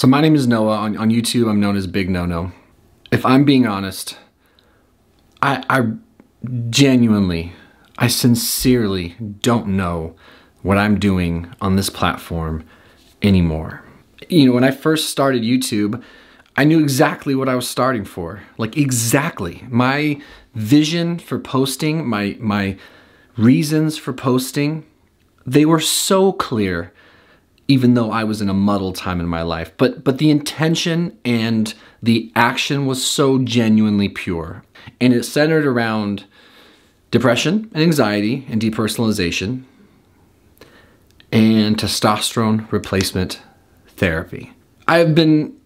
So my name is Noah. On, on YouTube, I'm known as bignoknow. If I'm being honest, I, I genuinely, I sincerely don't know what I'm doing on this platform anymore. You know, when I first started YouTube, I knew exactly what I was starting for. Like exactly. My vision for posting, my my reasons for posting, they were so clear even though I was in a muddled time in my life. But but the intention and the action was so genuinely pure. And it centered around depression and anxiety and depersonalization and testosterone replacement therapy. I've been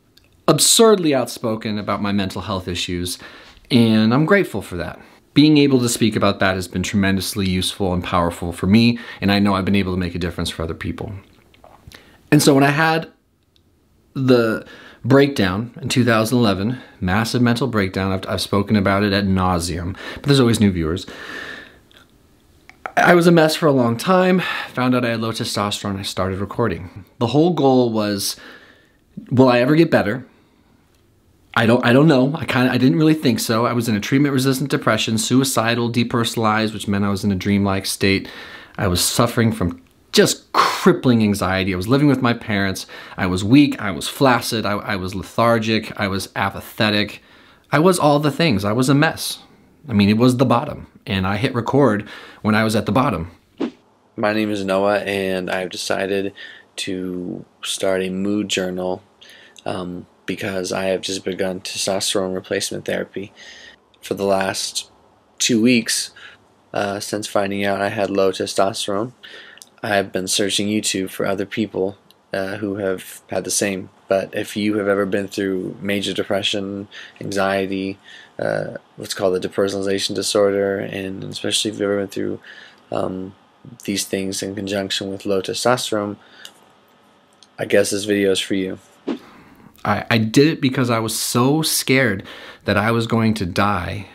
absurdly outspoken about my mental health issues, and I'm grateful for that. Being able to speak about that has been tremendously useful and powerful for me, and I know I've been able to make a difference for other people. And so when I had the breakdown in 2011, massive mental breakdown, I've, I've spoken about it at nauseum, but there's always new viewers. I was a mess for a long time, found out I had low testosterone, I started recording. The whole goal was, will I ever get better? I don't I don't know. I kind of I didn't really think so. I was in a treatment resistant depression, suicidal, depersonalized, which meant I was in a dreamlike state. I was suffering from just crippling anxiety. I was living with my parents. I was weak. I was flaccid. I, I was lethargic. I was apathetic. I was all the things. I was a mess. I mean, it was the bottom. And I hit record when I was at the bottom. My name is Noah, and I've decided to start a mood journal um, because I have just begun testosterone replacement therapy. For the last two weeks, uh, since finding out I had low testosterone, I've been searching YouTube for other people uh, who have had the same. But if you have ever been through major depression, anxiety, uh, what's called the depersonalization disorder, and especially if you've ever been through um, these things in conjunction with low testosterone, I guess this video is for you. I, I did it because I was so scared that I was going to die.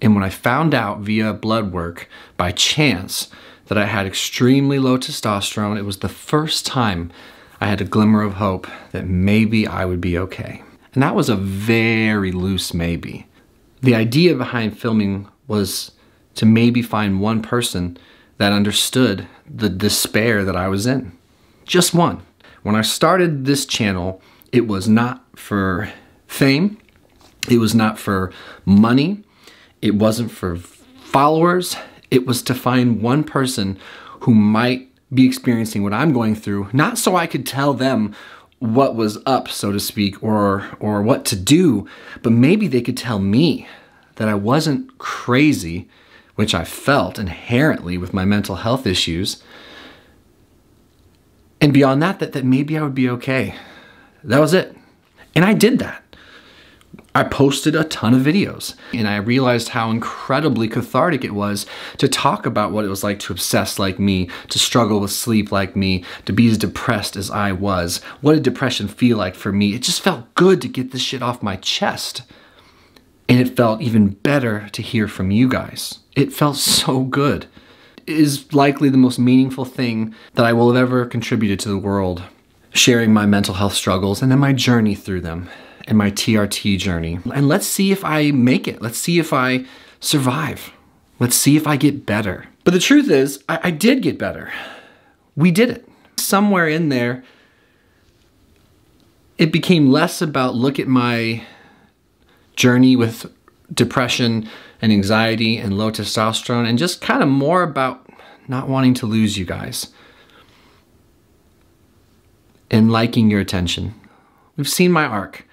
And when I found out via blood work by chance that I had extremely low testosterone, it was the first time I had a glimmer of hope that maybe I would be okay. And that was a very loose maybe. The idea behind filming was to maybe find one person that understood the despair that I was in. Just one. When I started this channel, it was not for fame, it was not for money, it wasn't for followers, it was to find one person who might be experiencing what I'm going through, not so I could tell them what was up, so to speak, or or what to do, but maybe they could tell me that I wasn't crazy, which I felt inherently with my mental health issues. And beyond that, that, that maybe I would be okay. That was it. And I did that. I posted a ton of videos and I realized how incredibly cathartic it was to talk about what it was like to obsess like me, to struggle with sleep like me, to be as depressed as I was. What did depression feel like for me? It just felt good to get this shit off my chest. And it felt even better to hear from you guys. It felt so good. It is likely the most meaningful thing that I will have ever contributed to the world. Sharing my mental health struggles and then my journey through them and my TRT journey. And let's see if I make it. Let's see if I survive. Let's see if I get better. But the truth is, I, I did get better. We did it. Somewhere in there, it became less about look at my journey with depression and anxiety and low testosterone and just kind of more about not wanting to lose you guys and liking your attention. We've seen my arc.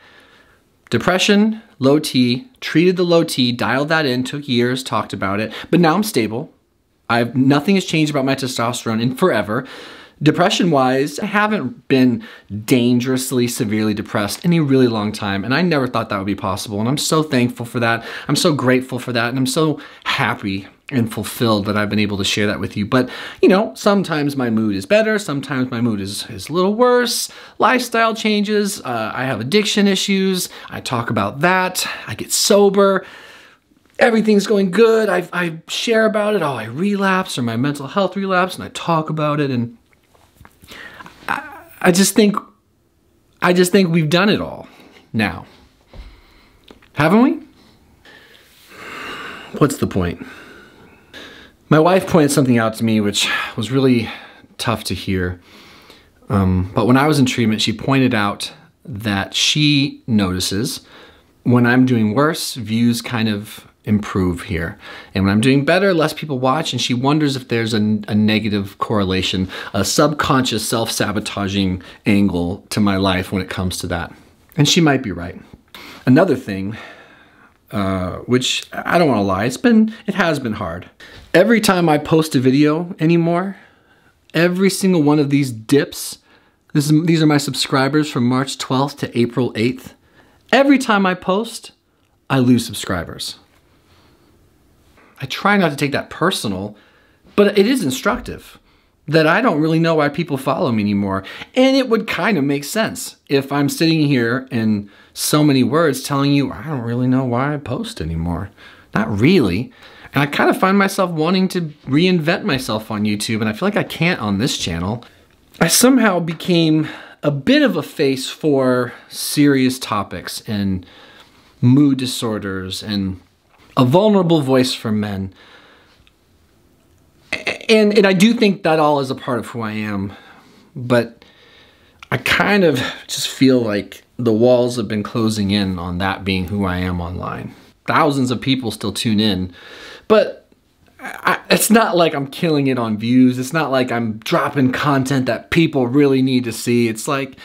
Depression, low T, treated the low T, dialed that in, took years, talked about it, but now I'm stable. I've nothing has changed about my testosterone in forever. Depression wise, I haven't been dangerously severely depressed in a really long time, and I never thought that would be possible. And I'm so thankful for that. I'm so grateful for that, and I'm so happy and fulfilled that I've been able to share that with you. But, you know, sometimes my mood is better, sometimes my mood is, is a little worse. Lifestyle changes, uh, I have addiction issues, I talk about that, I get sober. Everything's going good. I, I share about it. Oh, I relapse or my mental health relapse, and I talk about it. And I, just think I just think we've done it all now. Haven't we? What's the point? My wife pointed something out to me which was really tough to hear. Um, but when I was in treatment, she pointed out that she notices when I'm doing worse, views kind of improve here. And when I'm doing better, less people watch, and she wonders if there's a, a negative correlation, a subconscious self sabotaging angle to my life when it comes to that. And she might be right. Another thing, uh, which I don't want to lie, it's been, it has been hard. Every time I post a video anymore, every single one of these dips, is, these are my subscribers from March 12th to April 8th. Every time I post, I lose subscribers. I try not to take that personal, but it is instructive that I don't really know why people follow me anymore. And it would kind of make sense if I'm sitting here in so many words telling you, I don't really know why I post anymore. Not really. And I kind of find myself wanting to reinvent myself on YouTube, and I feel like I can't on this channel. I somehow became a bit of a face for serious topics and mood disorders and a vulnerable voice for men. And, and I do think that all is a part of who I am, but I kind of just feel like the walls have been closing in on that being who I am online. Thousands of people still tune in, but I, it's not like I'm killing it on views. It's not like I'm dropping content that people really need to see. It's like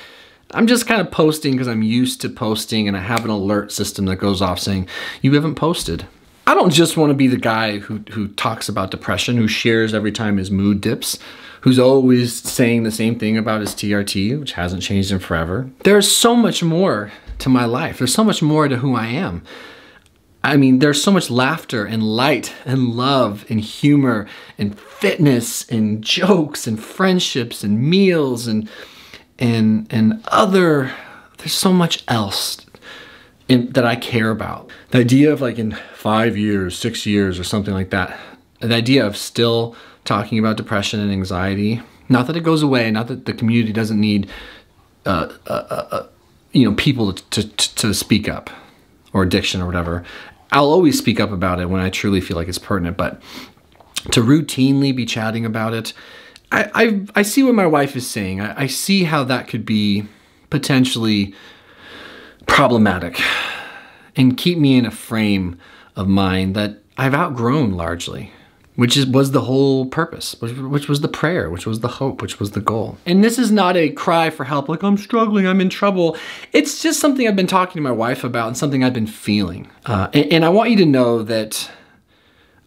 I'm just kind of posting because I'm used to posting and I have an alert system that goes off saying, you haven't posted. I don't just want to be the guy who, who talks about depression, who shares every time his mood dips, who's always saying the same thing about his TRT, which hasn't changed in forever. There's so much more to my life. There's so much more to who I am. I mean, there's so much laughter and light and love and humor and fitness and jokes and friendships and meals and and and other there's so much else in, that I care about. The idea of like in five years, six years, or something like that, the idea of still talking about depression and anxiety, not that it goes away, not that the community doesn't need, uh, uh, uh, uh you know, people to, to, to speak up or addiction or whatever. I'll always speak up about it when I truly feel like it's pertinent, but to routinely be chatting about it, I, I, I see what my wife is saying. I, I see how that could be potentially problematic and keep me in a frame of mind that I've outgrown largely, which is, was the whole purpose, which, which was the prayer, which was the hope, which was the goal. And this is not a cry for help, like I'm struggling, I'm in trouble. It's just something I've been talking to my wife about and something I've been feeling. Uh, and, and I want you to know that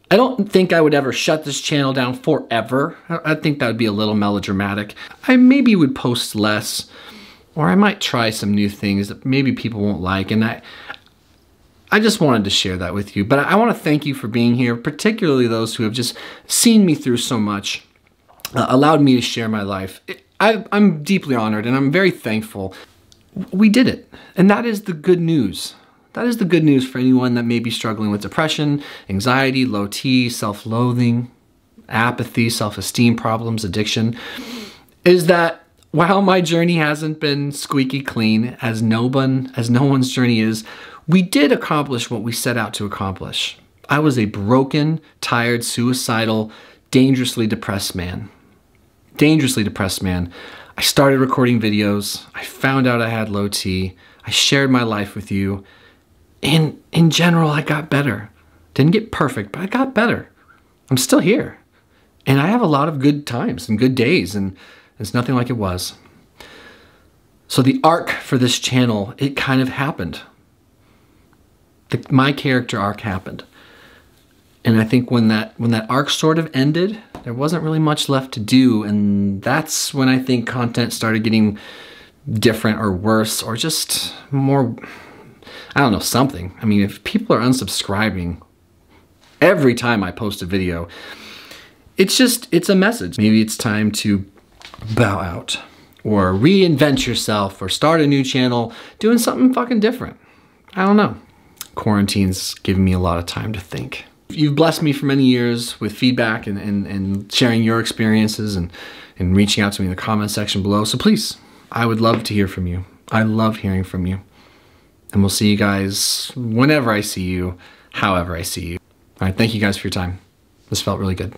I don't think I would ever shut this channel down forever. I think that would be a little melodramatic. I maybe would post less, or I might try some new things that maybe people won't like. And I, I just wanted to share that with you. But I want to thank you for being here, particularly those who have just seen me through so much, uh, allowed me to share my life. I, I'm deeply honored and I'm very thankful. We did it. And that is the good news. That is the good news for anyone that may be struggling with depression, anxiety, low T, self-loathing, apathy, self-esteem problems, addiction, is that while my journey hasn't been squeaky clean, as no one, as no one's journey is, we did accomplish what we set out to accomplish. I was a broken, tired, suicidal, dangerously depressed man. Dangerously depressed man. I started recording videos. I found out I had low T. I shared my life with you. And in general, I got better. Didn't get perfect, but I got better. I'm still here. And I have a lot of good times and good days. And it's nothing like it was. So the arc for this channel, it kind of happened. The, my character arc happened. And I think when that when that arc sort of ended, there wasn't really much left to do, and that's when I think content started getting different or worse or just more I don't know, something. I mean, if people are unsubscribing every time I post a video, it's just it's a message. Maybe it's time to bow out or reinvent yourself or start a new channel doing something fucking different. I don't know. Quarantine's given me a lot of time to think. You've blessed me for many years with feedback and, and, and sharing your experiences and, and reaching out to me in the comment section below. So please, I would love to hear from you. I love hearing from you. And we'll see you guys whenever I see you, however I see you. All right, thank you guys for your time. This felt really good.